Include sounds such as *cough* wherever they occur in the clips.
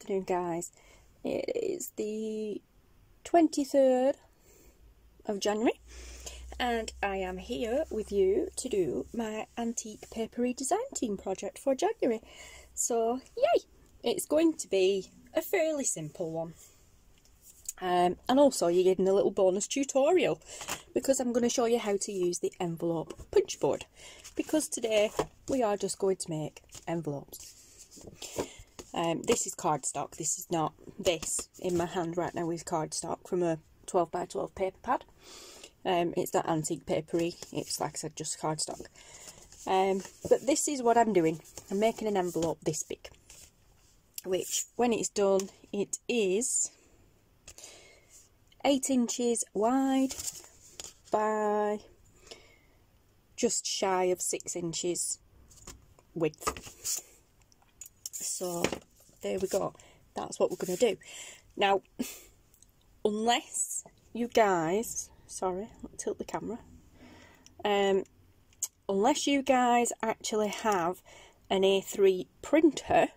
afternoon, guys. It is the 23rd of January, and I am here with you to do my Antique Paperie design team project for January. So, yay! It's going to be a fairly simple one. Um, and also, you're getting a little bonus tutorial because I'm going to show you how to use the envelope punch board. Because today we are just going to make envelopes. Um, this is cardstock. This is not this in my hand right now is cardstock from a 12 by 12 paper pad. Um, it's that Antique Paperie. It's like I said, just cardstock. Um, but this is what I'm doing. I'm making an envelope this big, which when it's done, it is eight inches wide by just shy of six inches width. So there we go. That's what we're going to do. Now, *laughs* unless you guys, sorry, tilt the camera. Um, unless you guys actually have an A3 printer,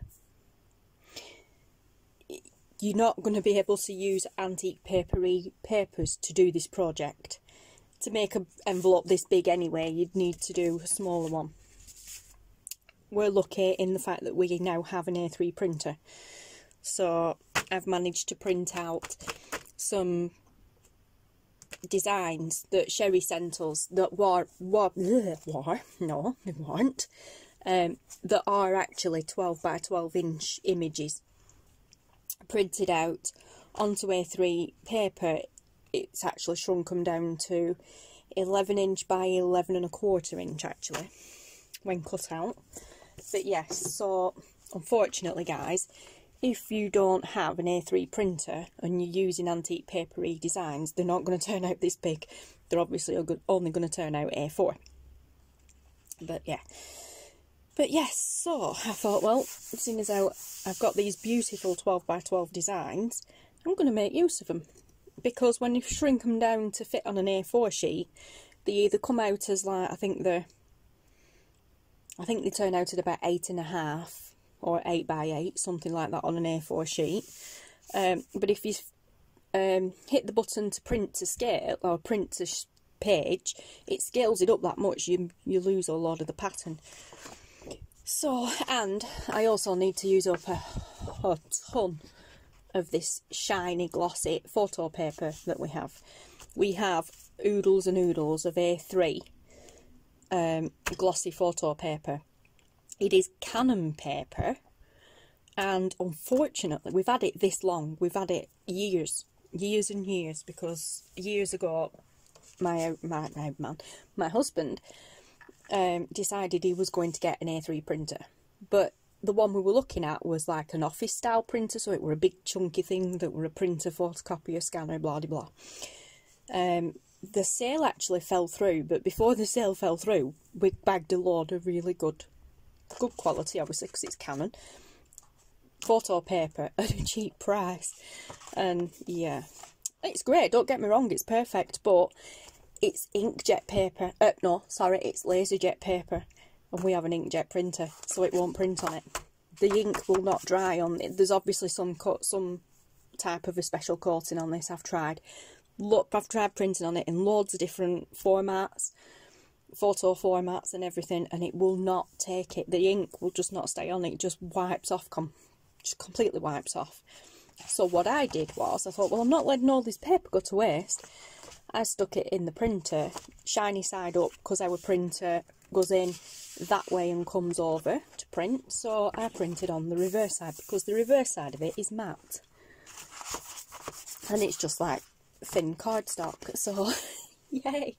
you're not going to be able to use Antique Paperie papers to do this project. To make an envelope this big anyway, you'd need to do a smaller one. We're lucky in the fact that we now have an A3 printer. So I've managed to print out some designs that Sherry sent us that were, were, *laughs* were no, they weren't, um, that are actually 12 by 12 inch images printed out onto A3 paper, it's actually shrunk them down to 11 inch by 11 and a quarter inch actually when cut out. But yes, so unfortunately, guys, if you don't have an A3 printer and you're using Antique Paperie designs, they're not going to turn out this big. They're obviously only going to turn out A4. But yeah, but yes, so I thought, well, seeing as I've got these beautiful 12 by 12 designs, I'm going to make use of them. Because when you shrink them down to fit on an A4 sheet, they either come out as like, I think they're, I think they turn out at about eight and a half or eight by eight, something like that on an A4 sheet. Um, but if you um, hit the button to print to scale or print to page, it scales it up that much, you, you lose a lot of the pattern. So, and I also need to use up a, a ton of this shiny glossy photo paper that we have. We have oodles and oodles of A3 um, glossy photo paper. It is Canon paper and unfortunately we've had it this long. We've had it years, years and years because years ago my, my, my man, my husband um, decided he was going to get an A3 printer. But the one we were looking at was like an office style printer, so it were a big chunky thing that were a printer, photocopier, scanner, blah blah blah. Um, the sale actually fell through, but before the sale fell through, we bagged a load of really good, good quality, obviously, because it's Canon photo paper *laughs* at a cheap price. And yeah, it's great. Don't get me wrong, it's perfect, but it's inkjet paper. Uh, no, sorry, it's laserjet paper. And we have an inkjet printer, so it won't print on it. The ink will not dry on it. There's obviously some some type of a special coating on this. I've tried. Look, I've tried printing on it in loads of different formats, photo formats and everything, and it will not take it. The ink will just not stay on it. It just wipes off, com just completely wipes off. So what I did was, I thought, well, I'm not letting all this paper go to waste. I stuck it in the printer, shiny side up, because our printer goes in that way and comes over to print. So I printed on the reverse side, because the reverse side of it is matte. And it's just like thin cardstock, so *laughs* yay.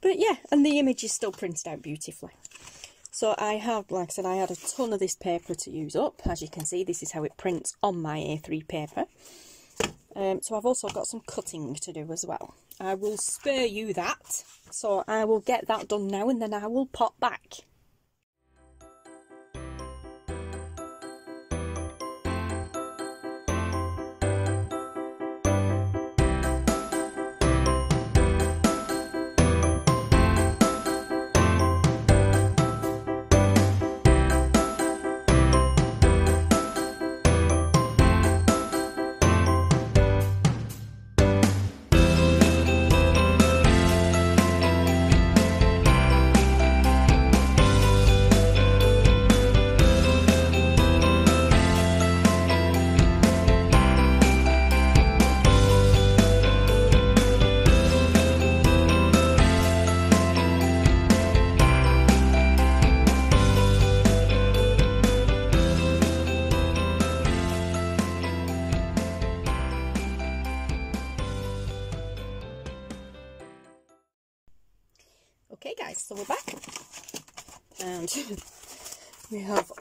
But yeah, and the image is still printed out beautifully. So I have, like I said, I had a ton of this paper to use up. As you can see, this is how it prints on my A3 paper. Um, so I've also got some cutting to do as well. I will spare you that. So I will get that done now and then I will pop back.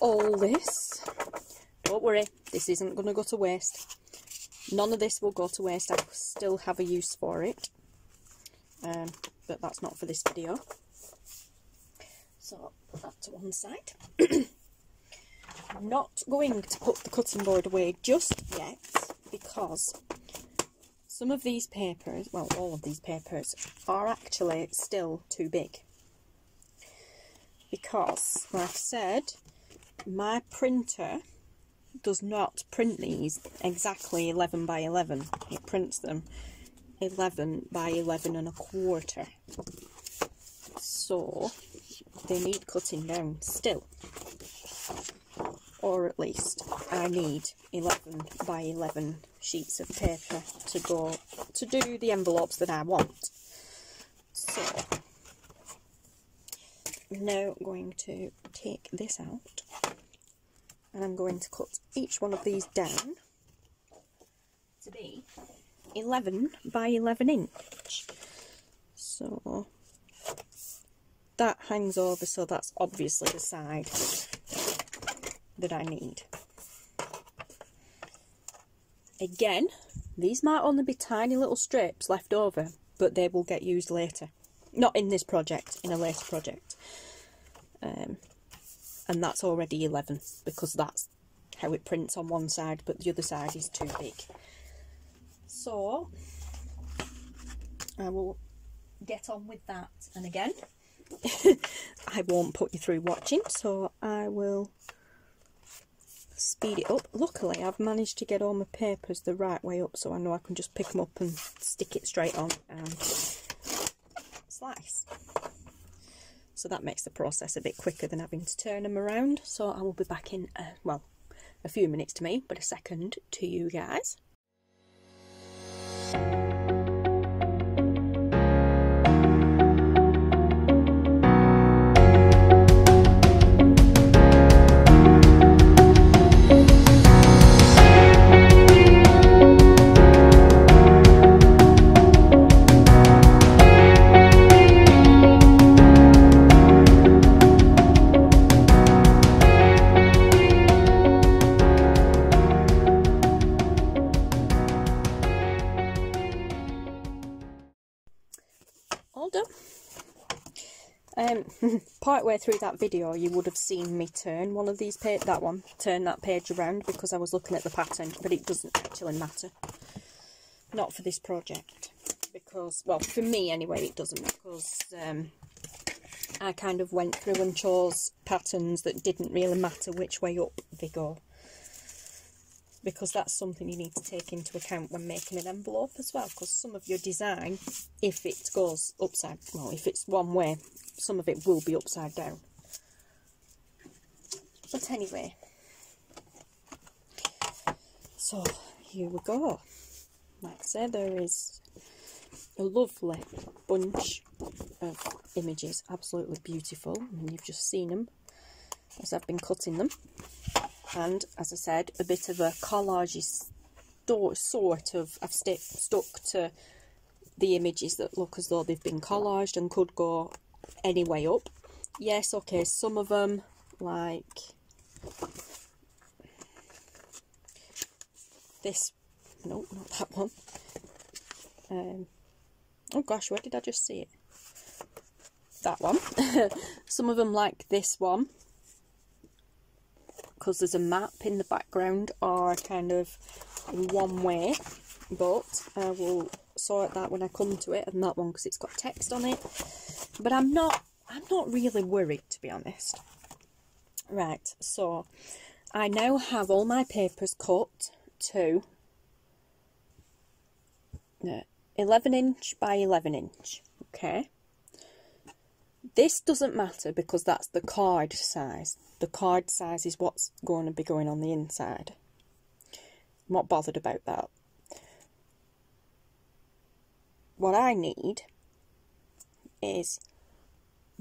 All this. Don't worry, this isn't going to go to waste. None of this will go to waste. I still have a use for it. Um, but that's not for this video. So, put that to one side. *coughs* Not going to put the cutting board away just yet because some of these papers, well all of these papers, are actually still too big. Because, like I said, my printer does not print these exactly 11 by 11. It prints them 11 by 11 and a quarter. So, they need cutting down still. Or at least I need 11 by 11 sheets of paper to go to do the envelopes that I want. So, now I'm going to take this out and I'm going to cut each one of these down to be 11 by 11 inch. So that hangs over, so that's obviously the side that I need. Again, these might only be tiny little strips left over, but they will get used later. Not in this project, in a later project. Um, and that's already 11 because that's how it prints on one side, but the other side is too big. So, I will get on with that. And again, *laughs* I won't put you through watching, so I will speed it up. Luckily, I've managed to get all my papers the right way up, so I know I can just pick them up and stick it straight on and slice. So that makes the process a bit quicker than having to turn them around. So I will be back in, uh, well, a few minutes to me, but a second to you guys. Part way through that video, you would have seen me turn one of these page, that one, turn that page around because I was looking at the pattern, but it doesn't actually matter. Not for this project, because, well, for me anyway, it doesn't, because um, I kind of went through and chose patterns that didn't really matter which way up they go because that's something you need to take into account when making an envelope as well because some of your design if it goes upside well if it's one way some of it will be upside down. But anyway. So here we go. Like I said there is a lovely bunch of images absolutely beautiful and you've just seen them as I've been cutting them and as I said a bit of a collage sort of I've st stuck to the images that look as though they've been collaged and could go any way up. Yes okay some of them like this no not that one. Um, oh gosh where did I just see it? That one. *laughs* Some of them like this one because there's a map in the background are kind of one way but I will sort that when I come to it and that one because it's got text on it. But I'm not I'm not really worried to be honest. Right so I now have all my papers cut to uh, 11 inch by 11 inch okay this doesn't matter because that's the card size the card size is what's going to be going on the inside. I'm not bothered about that. What I need is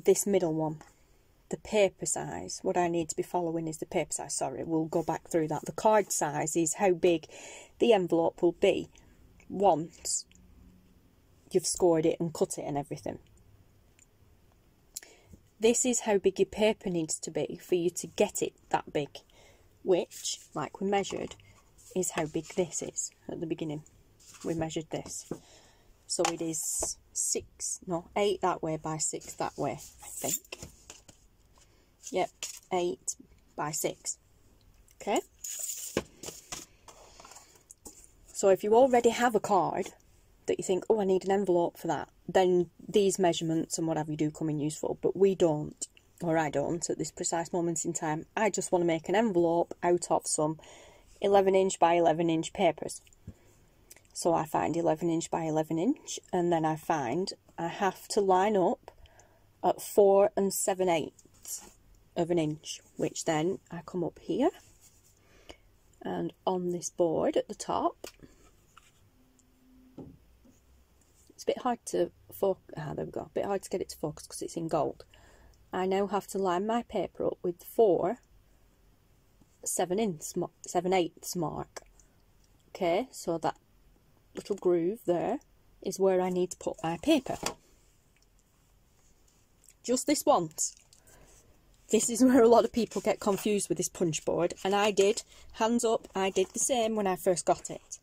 this middle one, the paper size. What I need to be following is the paper size. Sorry, we'll go back through that. The card size is how big the envelope will be once you've scored it and cut it and everything. This is how big your paper needs to be for you to get it that big, which, like we measured, is how big this is at the beginning. We measured this. So it is six, no, eight that way by six that way, I think. Yep, eight by six. Okay. So if you already have a card that you think, oh, I need an envelope for that, then these measurements and whatever you do come in useful. But we don't, or I don't at this precise moment in time. I just want to make an envelope out of some 11 inch by 11 inch papers. So I find 11 inch by 11 inch, and then I find I have to line up at 4 and 7 eighths of an inch, which then I come up here and on this board at the top. It's a bit hard to focus, ah there we go, a bit hard to get it to focus because it's in gold. I now have to line my paper up with 4 7 inch, 7 eighths mark. Okay, so that little groove there is where I need to put my paper. Just this once. This is *laughs* where a lot of people get confused with this punch board, and I did, hands up, I did the same when I first got it.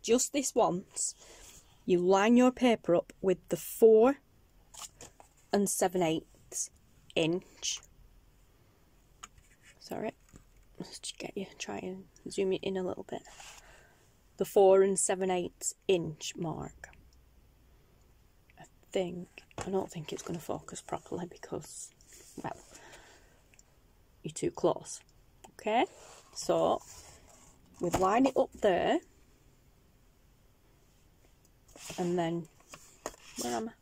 Just this once, you line your paper up with the 4 and 7 eighths inch. Sorry, let's just get you, try and zoom it in a little bit the 4 and 7 eighths inch mark. I think, I don't think it's going to focus properly because, well, you're too close. Okay, so we line it up there and then, where am I?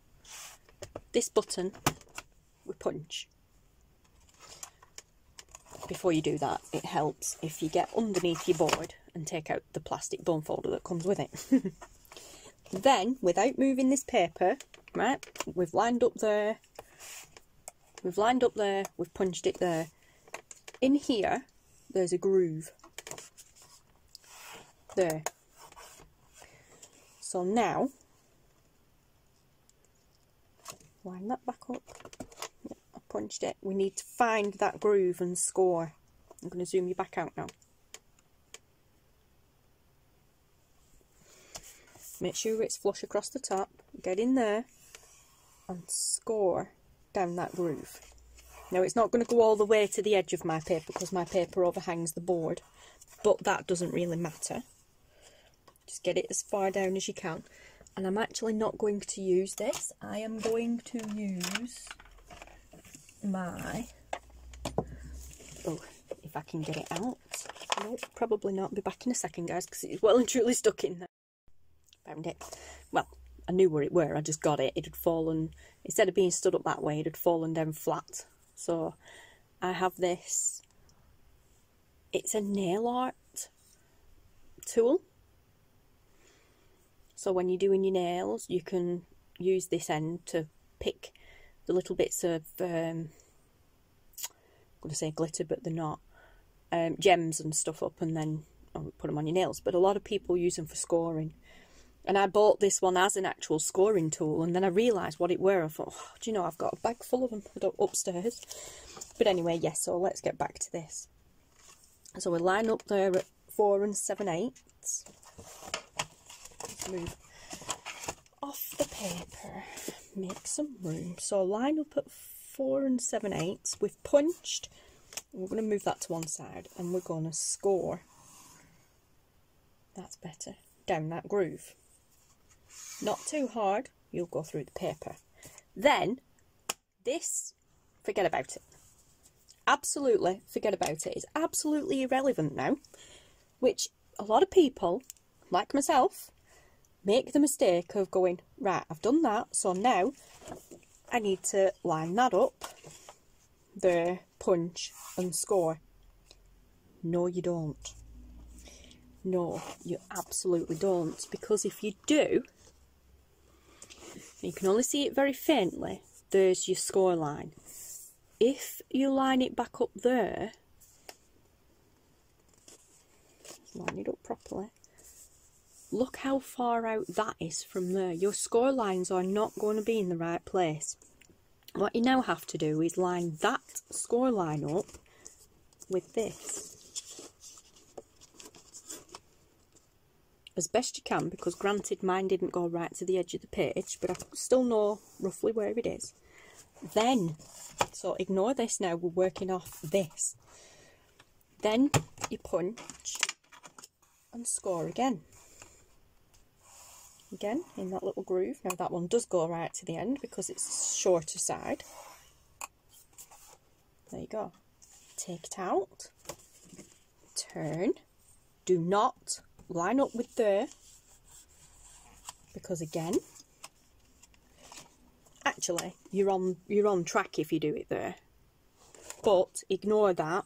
This button, we punch before you do that, it helps if you get underneath your board and take out the plastic bone folder that comes with it. *laughs* then, without moving this paper, right, we've lined up there, we've lined up there, we've punched it there. In here, there's a groove. There. So now, line that back up I punched it. We need to find that groove and score. I'm going to zoom you back out now. Make sure it's flush across the top. Get in there and score down that groove. Now it's not going to go all the way to the edge of my paper because my paper overhangs the board, but that doesn't really matter. Just get it as far down as you can. And I'm actually not going to use this. I am going to use my oh if I can get it out. Nope probably not. Be back in a second guys because it's well and truly stuck in there. Found it. Well I knew where it were. I just got it. It had fallen. Instead of being stood up that way it had fallen down flat. So I have this. It's a nail art tool so when you're doing your nails you can use this end to pick the little bits of um, I'm going to say glitter, but they're not um, gems and stuff up, and then oh, put them on your nails. But a lot of people use them for scoring. And I bought this one as an actual scoring tool, and then I realised what it were. I thought, oh, do you know, I've got a bag full of them upstairs. But anyway, yes, so let's get back to this. So we line up there at 4 and 7 eighths. Move off the paper make some room. So I'll line up at four and seven eighths. We've punched. We're going to move that to one side and we're going to score. That's better. Down that groove. Not too hard. You'll go through the paper. Then, this, forget about it. Absolutely forget about it. It's absolutely irrelevant now. Which a lot of people, like myself, make the mistake of going, right, I've done that, so now I need to line that up, the punch and score. No, you don't. No, you absolutely don't. Because if you do, you can only see it very faintly, there's your score line. If you line it back up there, line it up properly, Look how far out that is from there. Your score lines are not going to be in the right place. What you now have to do is line that score line up with this. As best you can, because granted mine didn't go right to the edge of the page, but I still know roughly where it is. Then, so ignore this now, we're working off this. Then you punch and score again. Again, in that little groove. Now that one does go right to the end because it's shorter side. There you go. Take it out. Turn. Do not line up with there because again actually you're on you're on track if you do it there but ignore that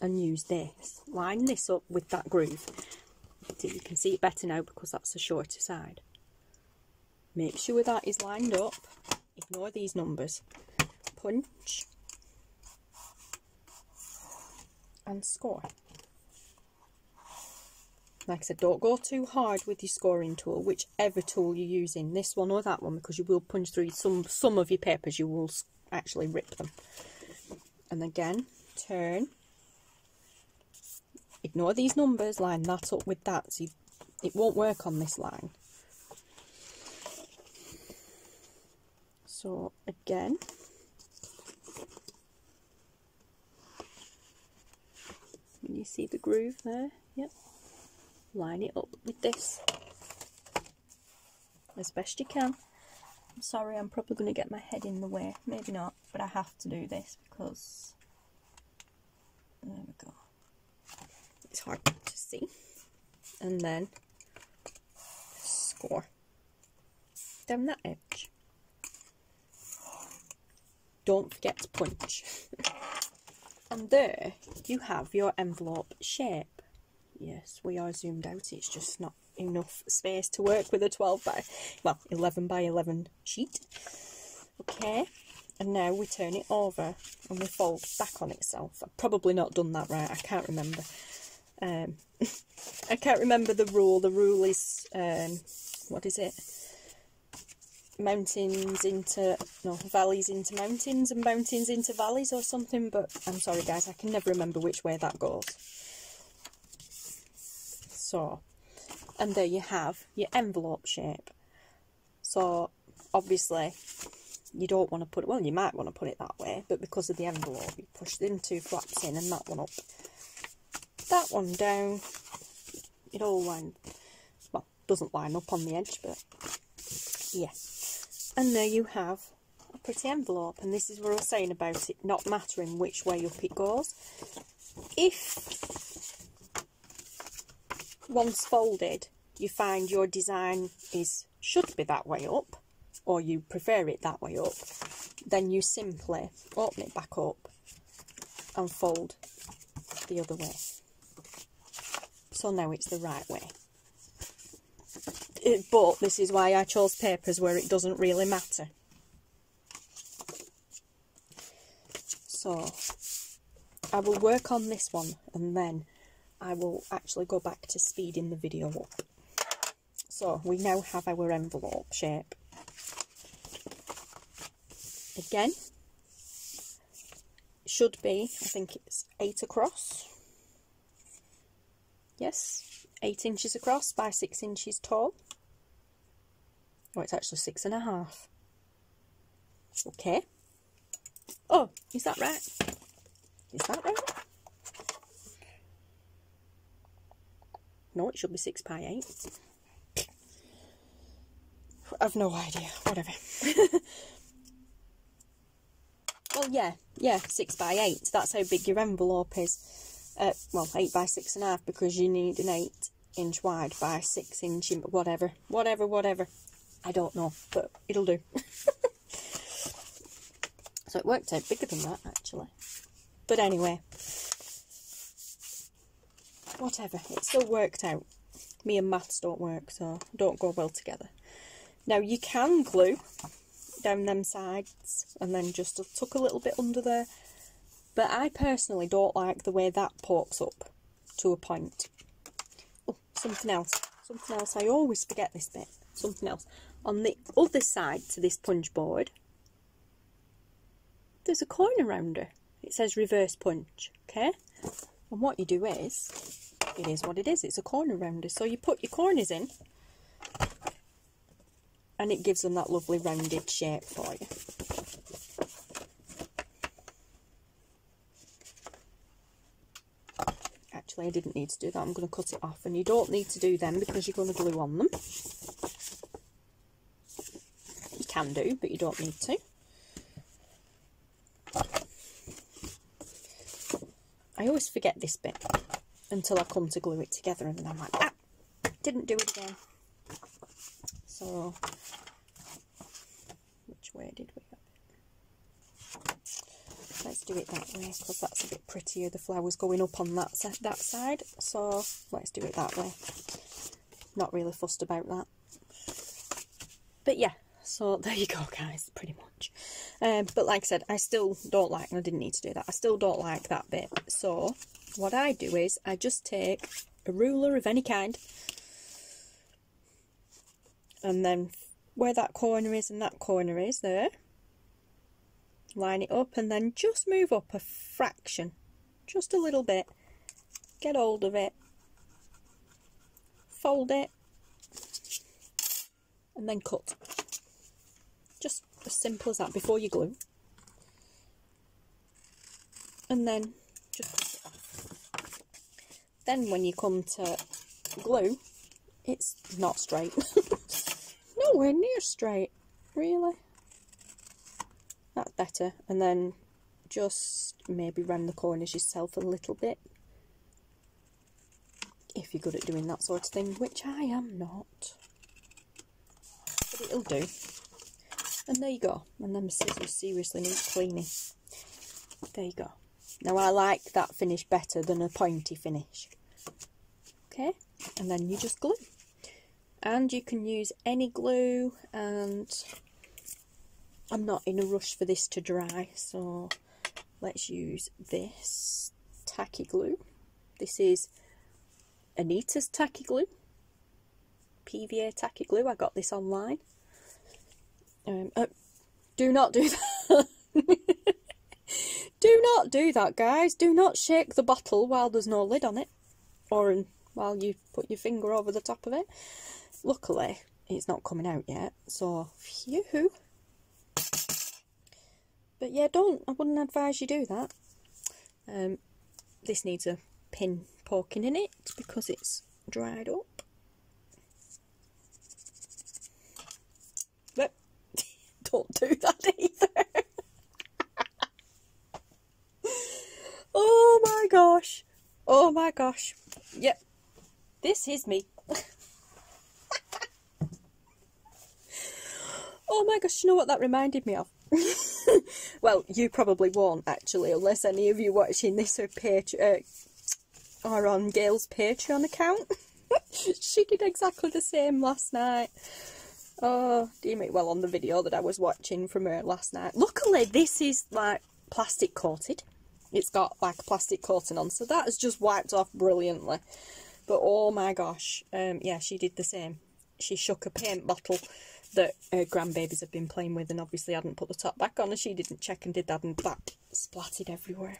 and use this line this up with that groove so you can see it better now because that's the shorter side make sure that is lined up ignore these numbers punch and score like I said, don't go too hard with your scoring tool, whichever tool you're using, this one or that one, because you will punch through some, some of your papers, you will actually rip them. And again, turn. Ignore these numbers, line that up with that, so you, it won't work on this line. So again, you see the groove there? Yep line it up with this as best you can. I'm sorry, I'm probably going to get my head in the way. Maybe not, but I have to do this because... There we go. It's hard to see. And then score down that edge. Don't forget to punch. *laughs* and there you have your envelope shape yes, we are zoomed out. It's just not enough space to work with a 12 by, well, 11 by 11 sheet. Okay, and now we turn it over and we fold back on itself. I've probably not done that right, I can't remember. Um, *laughs* I can't remember the rule. The rule is, um, what is it? Mountains into, no, valleys into mountains and mountains into valleys or something, but I'm sorry guys, I can never remember which way that goes. So and there you have your envelope shape. So obviously you don't want to put it well you might want to put it that way but because of the envelope you push them two flaps in and that one up. That one down it all line well doesn't line up on the edge but yeah and there you have a pretty envelope and this is what I was saying about it not mattering which way up it goes if once folded, you find your design is should be that way up, or you prefer it that way up, then you simply open it back up and fold the other way. So now it's the right way. It, but this is why I chose papers where it doesn't really matter. So I will work on this one and then I will actually go back to speeding the video up. So we now have our envelope shape. Again, should be, I think it's 8 across. Yes, 8 inches across by 6 inches tall. Oh, it's actually six and a half. Okay. Oh, is that right? Is that right? No, it should be 6 by 8. I've no idea. Whatever. *laughs* well, yeah. Yeah, 6 by 8. That's how big your envelope is. Uh, well, 8 by 6 and a half because you need an 8 inch wide by 6 inch, whatever. Whatever, whatever. I don't know, but it'll do. *laughs* so it worked out bigger than that, actually. But anyway, whatever, it still worked out. Me and maths don't work, so don't go well together. Now you can glue down them sides and then just tuck a little bit under there. But I personally don't like the way that pokes up to a point. Oh, something else. Something else. I always forget this bit. Something else. On the other side to this punch board, there's a corner rounder. It says reverse punch, okay? And what you do is, it is what it is, it's a corner rounder. So you put your corners in, and it gives them that lovely rounded shape for you. Actually, I didn't need to do that. I'm going to cut it off. And you don't need to do them because you're going to glue on them. Can do, but you don't need to. I always forget this bit until I come to glue it together and then I'm like, ah, didn't do it again. So, which way did we go? Let's do it that way because that's a bit prettier. The flower's going up on that, that side, so let's do it that way. Not really fussed about that. But yeah, so *laughs* there you go guys, pretty much. Um, but like I said, I still don't like, I didn't need to do that, I still don't like that bit. So what I do is I just take a ruler of any kind and then where that corner is and that corner is there, line it up and then just move up a fraction, just a little bit, get hold of it, fold it and then cut. As simple as that before you glue. And then just it off. Then when you come to glue, it's not straight. *laughs* Nowhere near straight, really. That's better. And then just maybe round the corners yourself a little bit. If you're good at doing that sort of thing, which I am not. But it'll do. And there you go. And then my scissors seriously need cleaning. There you go. Now I like that finish better than a pointy finish. Okay, and then you just glue. And you can use any glue and I'm not in a rush for this to dry so let's use this tacky glue. This is Aleene's tacky glue. PVA tacky glue. I got this online. Um, uh, do not do *laughs* that. do not do that, guys. Do not shake the bottle while there's no lid on it. Or while you put your finger over the top of it. Luckily, it's not coming out yet. So, phew. But yeah, don't. I wouldn't advise you do that. Um, this needs a pin poking in it because it's dried up. Don't do that *laughs* either. oh my gosh. Oh my gosh. Yep. This is me. *laughs* oh my gosh, you know what that reminded me of? *laughs* well, you probably won't actually, unless any of you watching this are, uh, are on Gayle's Patreon account. she did exactly the same last night. Oh, dear me. Well, on the video that I was watching from her last night. Luckily, this is, like, plastic coated. It's got, like, plastic coating on. So that has just wiped off brilliantly. But, oh my gosh. Um, yeah, she did the same. She shook a paint bottle that her grandbabies have been playing with and obviously hadn't put the top back on and she didn't check and did that and that splatted everywhere.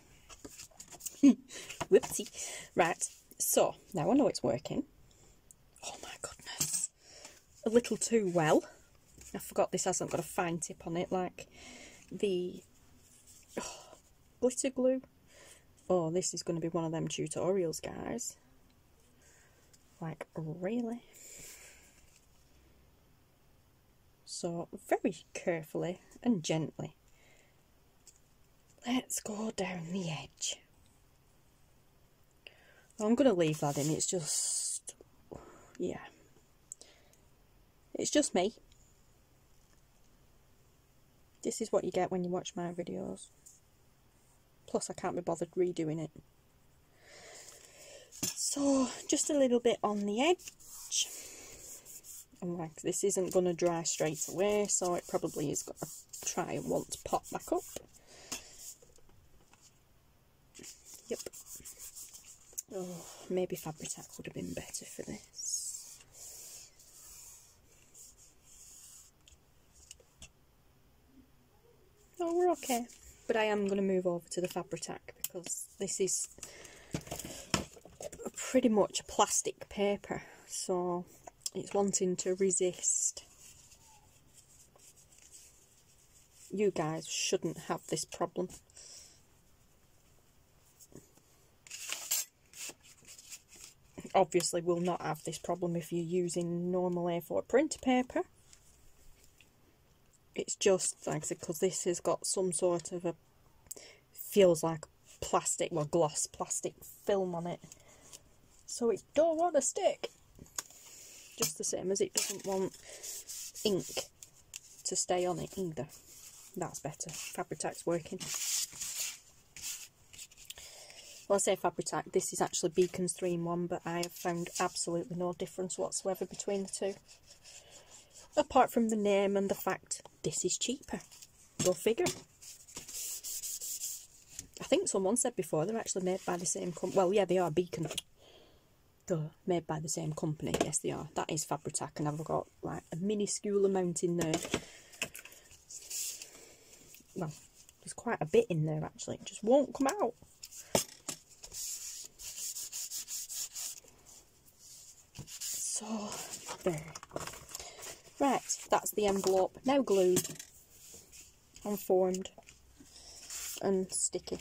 *laughs* Whoopsie. Right, so now I know it's working. Oh my goodness a little too well. I forgot this hasn't got a fine tip on it like the oh, glitter glue. Oh, this is going to be one of them tutorials, guys. Like, really? So, very carefully and gently, let's go down the edge. I'm going to leave that in, it's just, yeah. It's just me. This is what you get when you watch my videos. Plus I can't be bothered redoing it. So, just a little bit on the edge. And like, this isn't going to dry straight away, so it probably is going to try and want to pop back up. Yep. Oh, maybe Fabri-Tac would have been better for this. So we're okay. but I am going to move over to the Fabri-Tac because this is pretty much a plastic paper, so it's wanting to resist. You guys shouldn't have this problem. Obviously we'll not have this problem if you're using normal A4 printer paper. It's just, like I said, because this has got some sort of a, feels like plastic, well gloss plastic film on it. So it don't want to stick. Just the same as it doesn't want ink to stay on it either. That's better. Fabri-Tac's working. Well, I say Fabri-Tac, this is actually Beacon's 3 in 1, but I have found absolutely no difference whatsoever between the two. Apart from the name and the fact this is cheaper. Go figure. I think someone said before they're actually made by the same company. Well, yeah, they are Beacon. Duh, made by the same company. Yes, they are. That is Fabri-Tac, and I've got like a minuscule amount in there. Well, there's quite a bit in there actually. It just won't come out. So, there. Right, that's the envelope. Now glued and formed and sticky.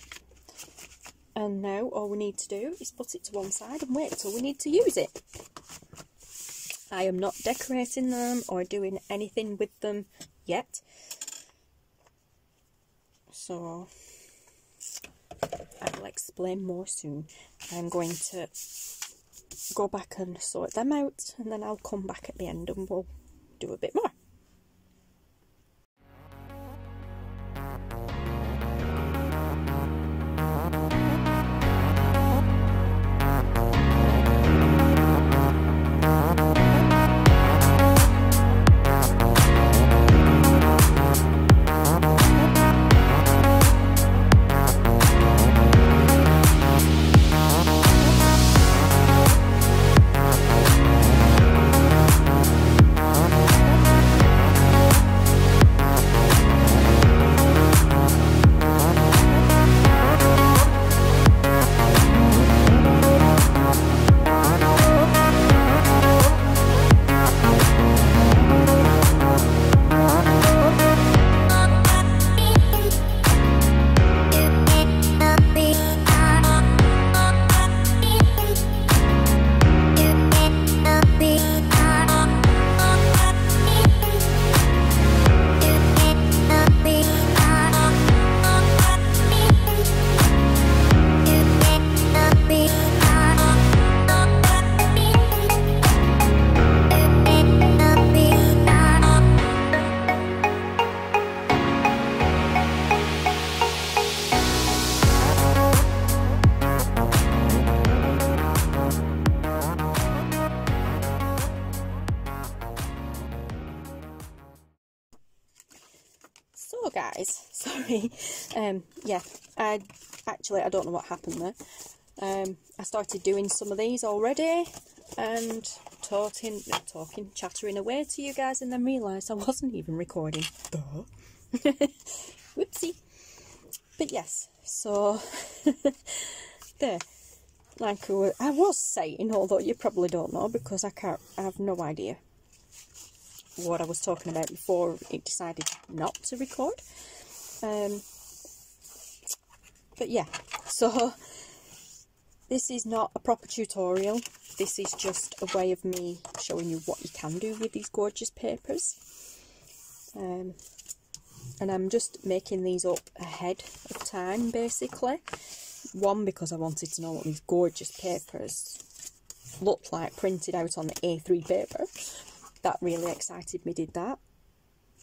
And now all we need to do is put it to one side and wait till we need to use it. I am not decorating them or doing anything with them yet. So I will explain more soon. I'm going to go back and sort them out and then I'll come back at the end and we'll do a bit more. Guys. *laughs* Sorry. Um yeah i actually i don't know what happened there. Um i started doing some of these already and talking talking chattering away to you guys and then realized i wasn't even recording. *laughs* Whoopsie. But yes so *laughs* there. Like I was saying although you probably don't know because i can't i have no idea what I was talking about before it decided not to record. Um, but yeah, *laughs* so this is not a proper tutorial. This is just a way of me showing you what you can do with these gorgeous papers. Um, and I'm just making these up ahead of time basically. One, because I wanted to know what these gorgeous papers looked like printed out on the A3 paper that really excited me, did that.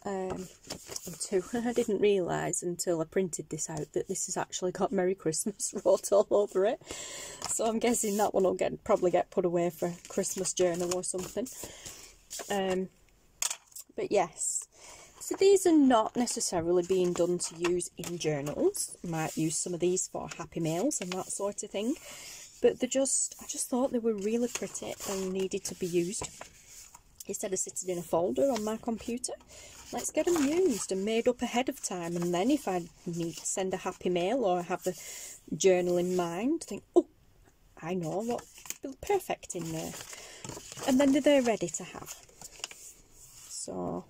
Um, two, *laughs* I didn't realise until I printed this out that this has actually got Merry Christmas *laughs* wrote all over it. So I'm guessing that one will get probably get put away for Christmas journal or something. Um, but yes, so these are not necessarily being done to use in journals. I might use some of these for happy mails and that sort of thing. But they're just, I just thought they were really pretty and needed to be used instead of sitting in a folder on my computer. let's get them used and made up ahead of time. And then if I need to send a happy mail or have the journal in mind, think, oh, I know what will perfect in there. And then they're ready to have. So,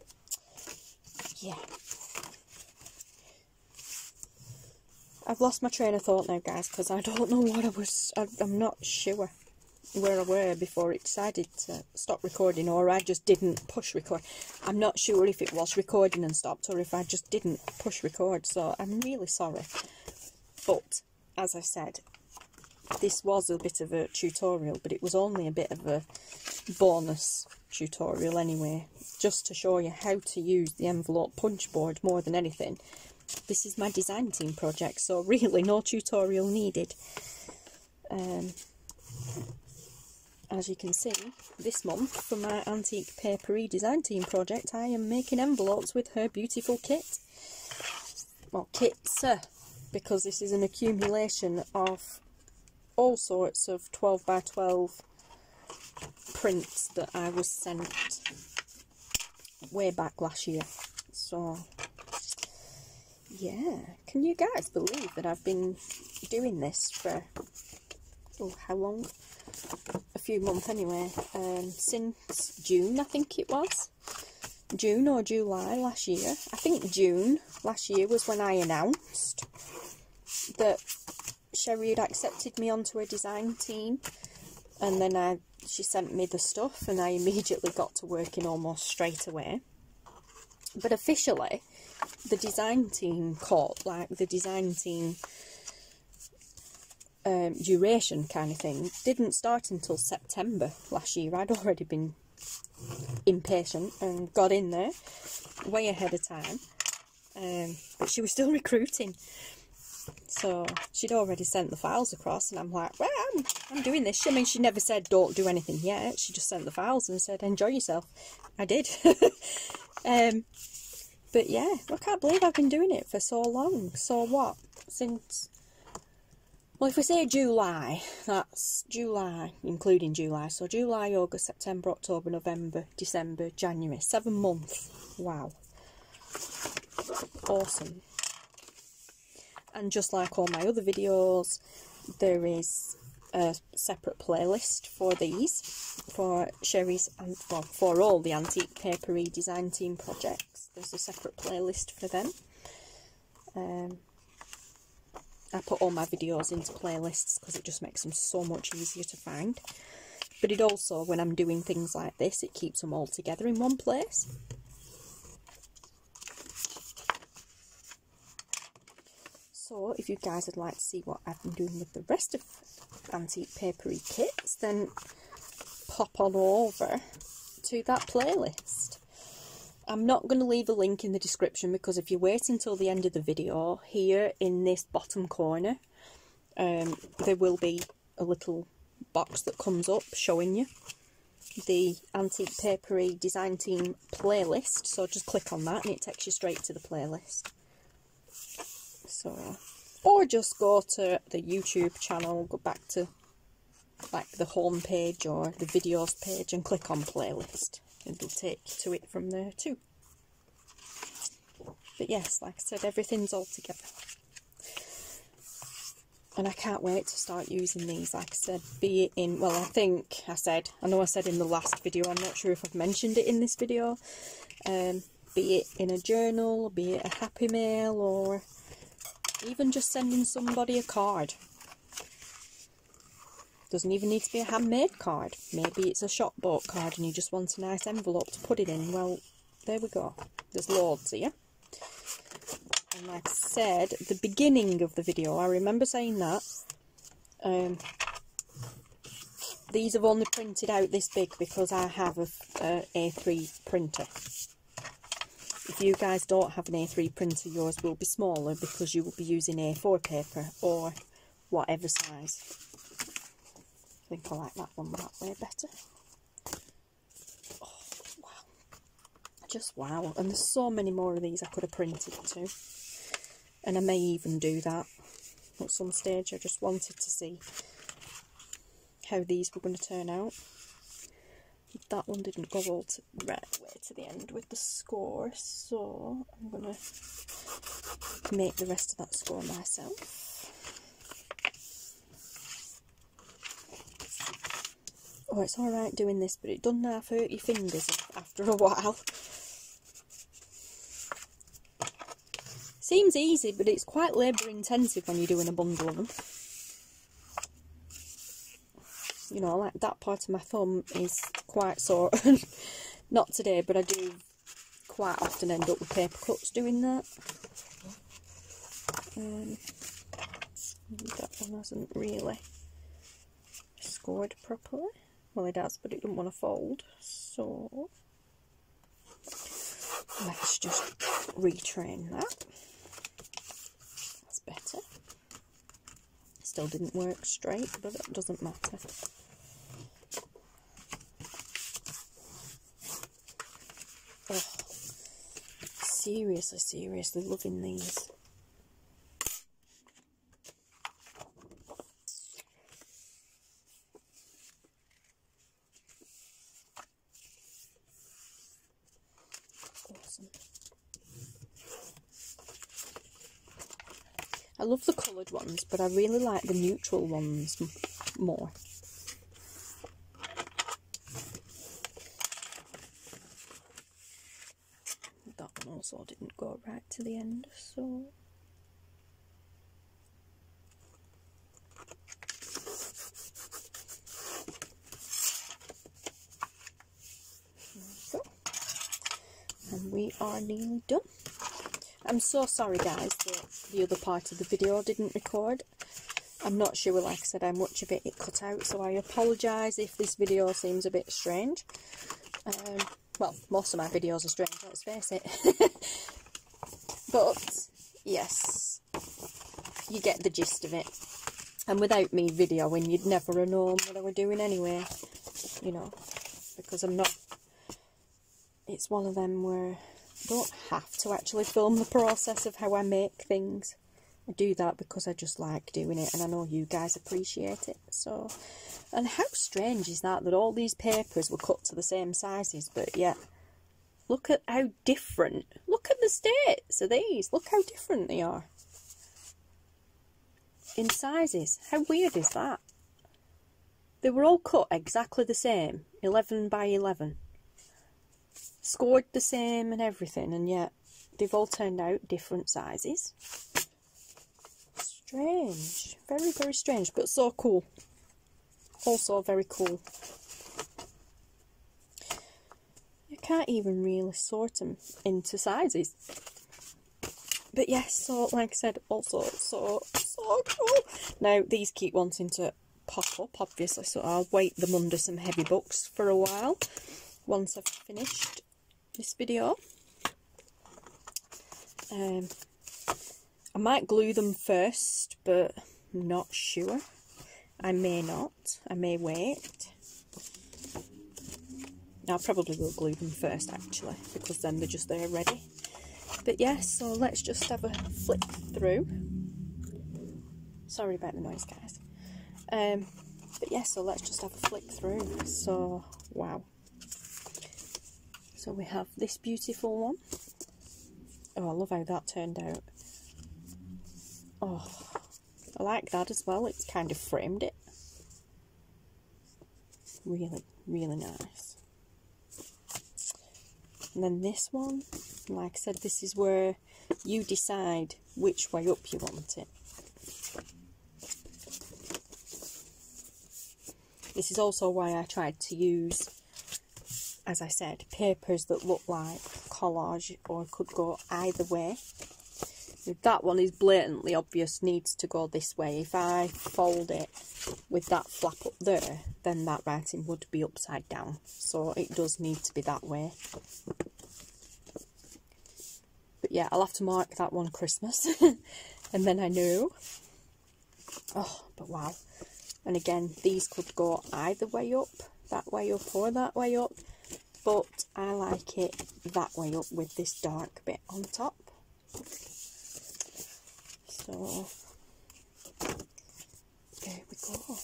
yeah. I've lost my train of thought now, guys, because I don't know what I was. I, I'm not sure where I were before it decided to stop recording, or I just didn't push record. I'm not sure if it was recording and stopped, or if I just didn't push record. So I'm really sorry. But as I said, this was a bit of a tutorial, but it was only a bit of a bonus tutorial anyway, just to show you how to use the envelope punch board more than anything. This is my design team project, so really no tutorial needed. Um, as you can see, this month for my Antique Paperie design team project, I am making envelopes with her beautiful kit. Well, kits, uh, because this is an accumulation of all sorts of 12 by 12 prints that I was sent way back last year. So, yeah, can you guys believe that I've been doing this for, oh, how long? A few months anyway, um, since June I think it was. June or July last year. I think June last year was when I announced that Sherry had accepted me onto a design team and then I she sent me the stuff and I immediately got to working almost straight away. But officially, the design team caught, like the design team um, duration kind of thing, didn't start until September last year. I'd already been impatient and got in there way ahead of time. Um, but she was still *laughs* recruiting. So she'd already sent the files across, and I'm like, well, I'm, I'm doing this. I mean, she never said don't do anything yet. She just sent the files and said enjoy yourself. I did. *laughs* um, but yeah, I can't believe I've been doing it for so long. So what? Since well, if we say July, that's July, including July. So July, August, September, October, November, December, January. Seven months. Wow. Awesome and just like all my other videos there is a separate playlist for these for Sherry's and well for all the Antique Paperie design team projects there's a separate playlist for them um, I put all my videos into playlists because it just makes them so much easier to find but it also when I'm doing things like this it keeps them all together in one place So if you guys would like to see what I've been doing with the rest of Antique Paperie kits, then pop on over to that playlist. I'm not going to leave a link in the description because if you wait until the end of the video, here in this bottom corner, um, there will be a little box that comes up showing you the Antique Paperie Design Team playlist. So just click on that and it takes you straight to the playlist. So, or just go to the YouTube channel, go back to like the home page or the videos page and click on playlist. It'll take to it from there too. But yes, like I said, everything's all together. And I can't wait to start using these, like I said, be it in, well I think I said, I know I said in the last video, I'm not sure if I've mentioned it in this video, um, be it in a journal, be it a happy mail, or even just sending somebody a card. Doesn't even need to be a handmade card. Maybe it's a shop bought card and you just want a nice envelope to put it in. Well, there we go. There's loads here. And like I said, at the beginning of the video, I remember saying that. Um, these have only printed out this big because I have a a A3 printer. If you guys don't have an A3 printer, yours will be smaller because you will be using A4 paper or whatever size. I think I like that one that way better. Oh, wow. Just wow. And there's so many more of these I could have printed too. And I may even do that at some stage. I just wanted to see how these were going to turn out. that one didn't go all to right way to the end with the score, so I'm gonna make the rest of that score myself. Oh, it's alright doing this, but it doesn't half hurt your fingers after a while. Seems easy, but it's quite labour intensive when you're doing a bundle of them. You know, like that part of my thumb is quite sore. *laughs* Not today, but I do quite often end up with paper cuts doing that. Um, that one hasn't really scored properly. Well, it does, but it doesn't want to fold. So let's just retrain that. That's better. Still didn't work straight, but it doesn't matter. Oh, seriously, seriously loving these. I love the coloured ones, but I really like the neutral ones more. That one also didn't go right to the end, so... And we are nearly done. I'm so sorry guys that the other part of the video didn't record. I'm not sure, like I said, how much of it it cut out, so I apologise if this video seems a bit strange. Um, well, most of my videos are strange, let's face it. *laughs* but, yes, you get the gist of it. And without me videoing, you'd never have known what I were doing anyway, you know, because I'm not... It's one of them where don't have to actually film the process of how I make things. I do that because I just like doing it and I know you guys appreciate it. So, and how strange is that that all these papers were cut to the same sizes, but yet look at how different. Look at the states of these. Look how different they are in sizes. How weird is that? They were all cut exactly the same, 11 by 11 scored the same and everything, and yet they've all turned out different sizes. Strange. Very, very strange, but so cool. Also very cool. You can't even really sort them into sizes. But yes, so like I said, also so, so cool. Now, these keep wanting to pop up, obviously, so I'll wait them under some heavy books for a while once I've finished this video. Um, I might glue them first, but I'm not sure. I may not. I may wait. I probably will glue them first, actually, because then they're just there ready. But yes, so let's just have a flick through. Sorry about the noise, guys. Um, but yes, so let's just have a flick through. So, wow. So we have this beautiful one. Oh, I love how that turned out. Oh, I like that as well. It's kind of framed it. Really, really nice. And then this one, like I said, this is where you decide which way up you want it. This is also why I tried to use as I said, papers that look like collage or could go either way. That one is blatantly obvious needs to go this way. If I fold it with that flap up there, then that writing would be upside down. So it does need to be that way. But yeah, I'll have to mark that one Christmas. *laughs* and then I know. Oh, but wow. And again, these could go either way up, that way up or that way up but I like it that way up with this dark bit on top. So there we go.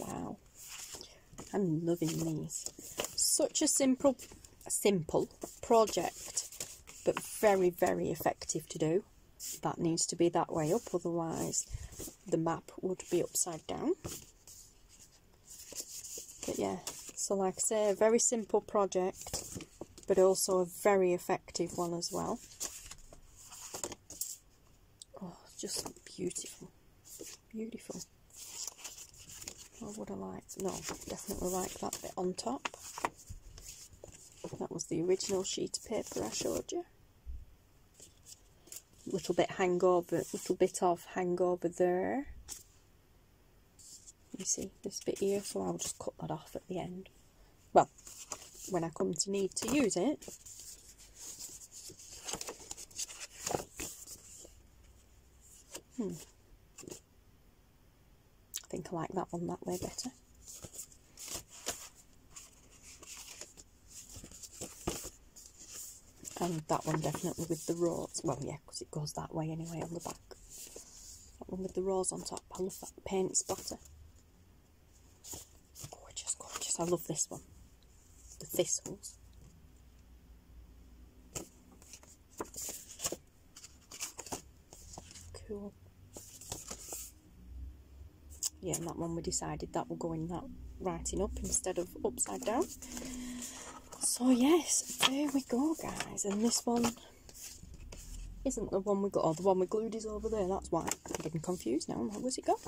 Wow. I'm loving these. such a simple, simple project, but very, very effective to do. That needs to be that way up, otherwise the map would be upside down. But yeah, so like I say, a very simple project, but also a very effective one as well. Oh, just beautiful, beautiful. What would I like? No, definitely like that bit on top. That was the original sheet of paper I showed you. Little bit hangover, little bit of hangover there. You see this bit here, so I'll just cut that off at the end. Well, when I come to need to use it. Hmm. I think I like that one that way better. And that one definitely with the rose. Well, yeah, because it goes that way anyway on the back. That one with the rose on top. I love that paint splatter. Gorgeous, gorgeous. I love this one. The thistles. Cool. Yeah, and that one we decided that will go in that writing up instead of upside down. So yes, there we go guys. And this one isn't the one we got, the one we glued is over there, that's why. I'm getting confused now, where's it go?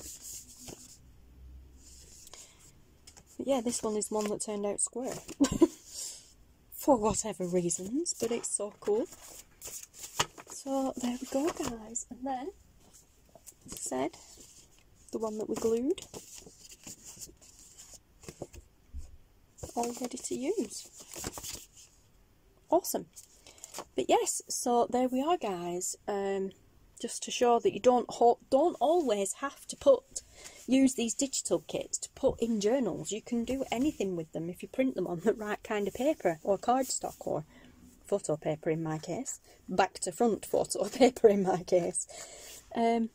But yeah, this one is one that turned out square. *laughs* For whatever reasons, but it's so cool. So there we go guys. And then, as I said, the one that we glued. All ready to use. Awesome. But yes, so there we are guys. Um, just to show that you don't don't always have to put use these digital kits to put in journals. You can do anything with them if you print them on the right kind of paper or cardstock or photo paper in my case. Back to front photo *laughs* paper in my case. Um,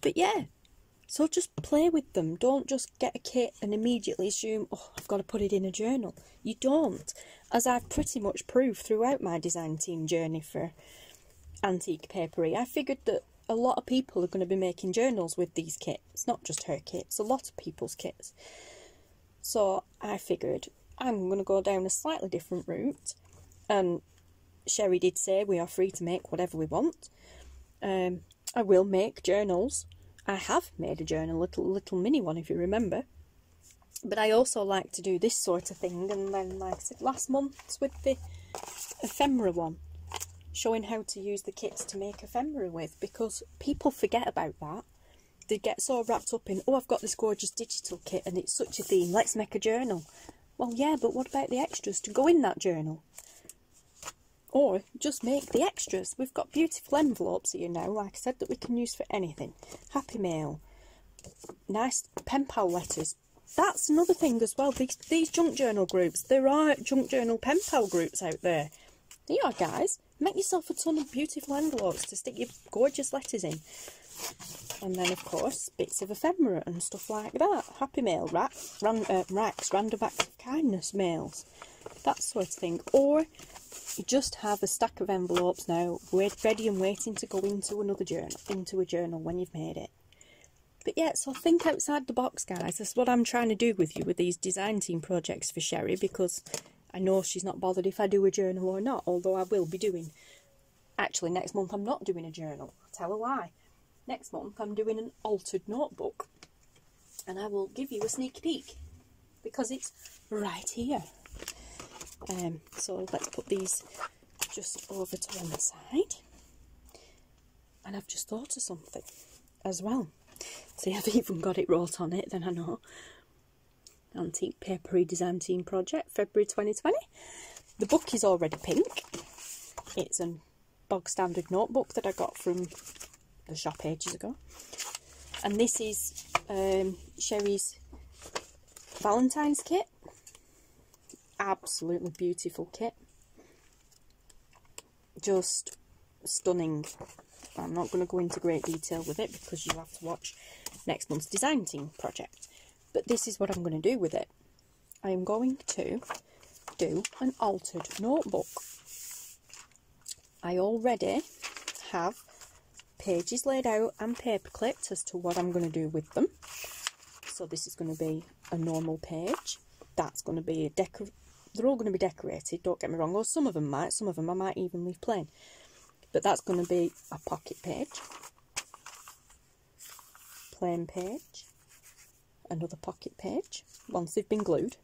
but yeah, so just play with them. Don't just get a kit and immediately assume, oh, I've got to put it in a journal. You don't. As I've pretty much proved throughout my design team journey for Antique Paperie, I figured that a lot of people are going to be making journals with these kits. Not just her kits, a lot of people's kits. So I figured I'm going to go down a slightly different route. And Sherry did say we are free to make whatever we want. Um, I will make journals I have made a journal, a little little mini one if you remember. But I also like to do this sort of thing, and then like I said last month with the ephemera one, showing how to use the kits to make ephemera with, because people forget about that. They get so wrapped up in, oh, I've got this gorgeous digital kit and it's such a theme, let's make a journal. Well, yeah, but what about the extras to go in that journal? Or just make the extras. We've got beautiful envelopes here now, like I said, that we can use for anything. Happy Mail, nice pen pal letters. That's another thing as well. These, these junk journal groups, there are junk journal pen pal groups out there. There you are, guys. Make yourself a ton of beautiful envelopes to stick your gorgeous letters in. And then, of course, bits of ephemera and stuff like that. Happy Mail, rat, ran, uh, racks, random acts of kindness mails, that sort of thing. Or you just have a stack of envelopes now, ready and waiting to go into another journal, into a journal when you've made it. But yeah, so think outside the box, guys. That's what I'm trying to do with you with these design team projects for Sherry, because I know she's not bothered if I do a journal or not, although I will be doing. Actually, next month I'm not doing a journal. I'll tell her why. Next month I'm doing an altered notebook, and I will give you a sneak peek because it's right here. Um, so let's put these just over to one side. And I've just thought of something as well. See, I've *laughs* even got it wrote on it, then I know. Antique Paperie Design Team Project, February 2020. The book is already pink. It's a bog standard notebook that I got from the shop ages ago. And this is um, Sherry's Valentine's kit absolutely beautiful kit. Just stunning. I'm not going to go into great detail with it because you have to watch next month's design team project. But this is what I'm going to do with it. I am going to do an altered notebook. I already have pages laid out and paper clipped as to what I'm going to do with them. So this is going to be a normal page. That's going to be a decor. They're all going to be decorated. Don't get me wrong. Or some of them might. Some of them I might even leave plain. But that's going to be a pocket page, plain page, another pocket page once they've been glued,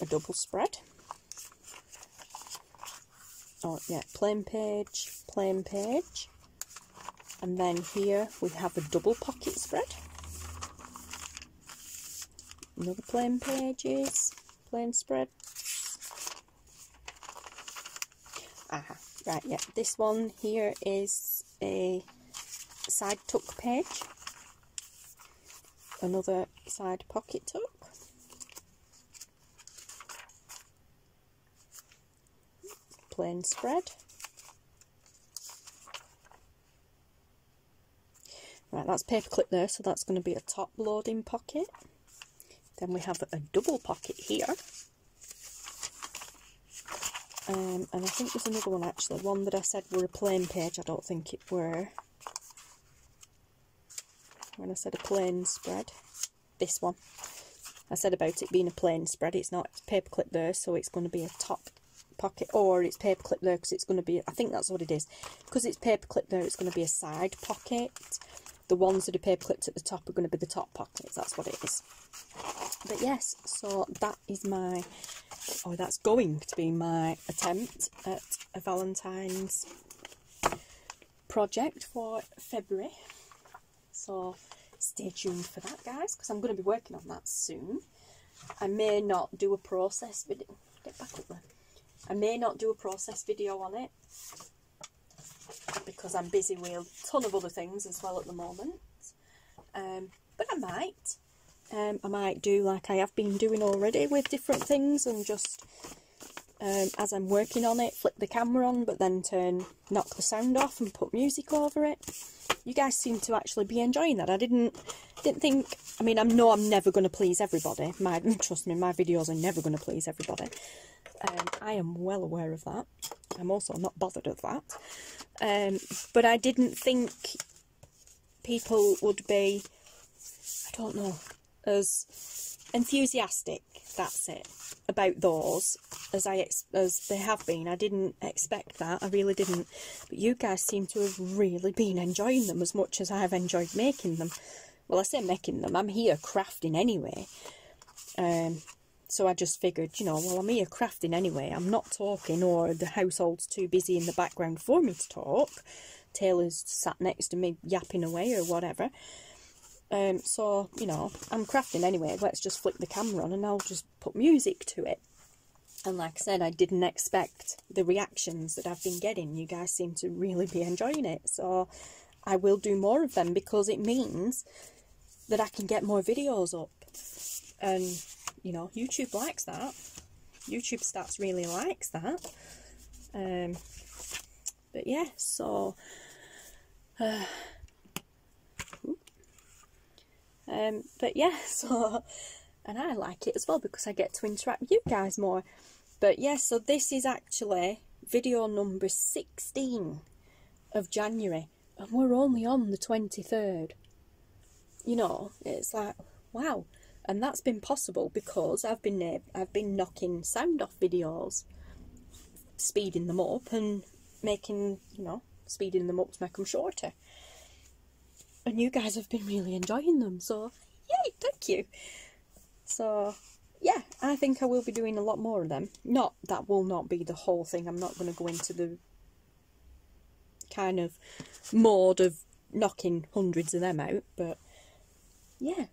a double spread. Oh yeah, plain page, plain page, and then here we have a double pocket spread. Another plain pages, plain spread. Aha, right, yeah, this one here is a side tuck page. Another side pocket tuck. Plain spread. Right, that's paper clip there, so that's going to be a top loading pocket. Then we have a double pocket here. Um, and I think there's another one actually, one that I said were a plain page, I don't think it were. When I said a plain spread, this one. I said about it being a plain spread, it's not, it's paper clip there, so it's going to be a top pocket, or it's paper clip there because it's going to be, I think that's what it is. Because it's paper clip there, it's going to be a side pocket. The ones that are paper clipped at the top are going to be the top pockets, that's what it is. But yes, so that is my Oh, that's going to be my attempt at a Valentine's project for February. So stay tuned for that, guys, because I'm going to be working on that soon. I may not do a process video. Get back up there. I may not do a process video on it because I'm busy with a ton of other things as well at the moment. Um, but I might. Um, I might do like I have been doing already with different things and just um, as I'm working on it flick the camera on but then turn knock the sound off and put music over it. You guys seem to actually be enjoying that. I didn't didn't think I mean I know I'm never going to please everybody. My *laughs* trust me my videos are never going to please everybody. Um, I am well aware of that. I'm also not bothered of that. Um, but I didn't think people would be I don't know as enthusiastic, that's it, about those as I as they have been. I didn't expect that, I really didn't. But you guys seem to have really been enjoying them as much as I've enjoyed making them. Well, I say making them, I'm here crafting anyway. Um, so I just figured, you know, well, I'm here crafting anyway. I'm not talking or the household's too busy in the background for me to talk. Taylor's sat next to me yapping away or whatever. Um, so, you know, I'm crafting anyway. Let's just flick the camera on and I'll just put music to it. And like I said, I didn't expect the reactions that I've been getting. You guys seem to really be enjoying it. So I will do more of them because it means that I can get more videos up. And, you know, YouTube likes that. YouTube stats really likes that. Um, but yeah, so... Uh, um, but yeah, *laughs* so, and I like it as well because I get to interact with you guys more. But yeah, so this is actually video number 16 of January, and we're only on the 23rd. You know, it's like, wow. And that's been possible because I've been I've been knocking sound off videos, speeding them up and making, you know, speeding them up to make them shorter and you guys have been really enjoying them so yay thank you. So yeah I think I will be doing a lot more of them. Not that will not be the whole thing. I'm not going to go into the kind of mode of knocking hundreds of them out but yeah.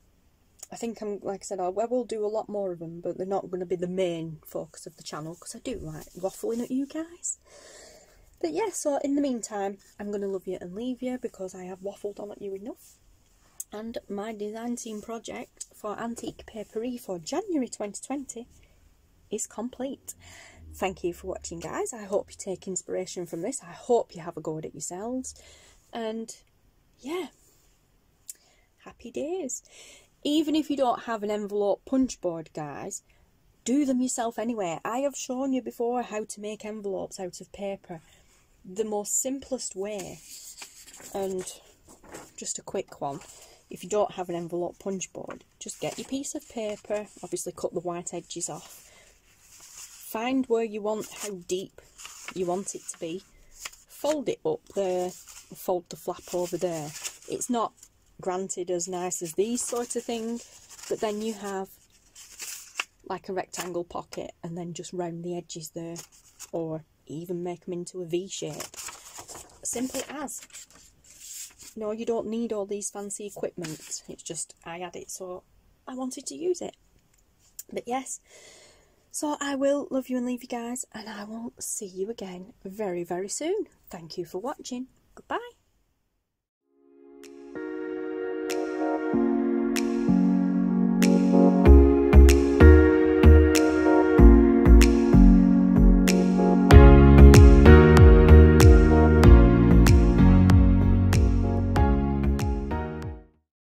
I think I'm like I said I will do a lot more of them but they're not going to be the main focus of the channel because I do like waffling at you guys but yeah, so in the meantime, I'm going to love you and leave you because I have waffled on at you enough. And my design team project for Antique Paperie for January 2020 is complete. Thank you for watching, guys. I hope you take inspiration from this. I hope you have a go at it yourselves. And yeah, happy days. even if you don't have an envelope punch board, guys, do them yourself anyway. I have shown you before how to make envelopes out of paper. The most simplest way, and just a quick one, if you don't have an envelope punch board, just get your piece of paper, obviously cut the white edges off, find where you want, how deep you want it to be, fold it up there, fold the flap over there. It's not granted as nice as these sort of thing, but then you have like a rectangle pocket and then just round the edges there, or even make them into a V shape. Simple as. No, you don't need all these fancy equipment. It's just I had it, so I wanted to use it. But yes, so I will love you and leave you guys, and I will see you again very, very soon. Thank you for watching. Goodbye.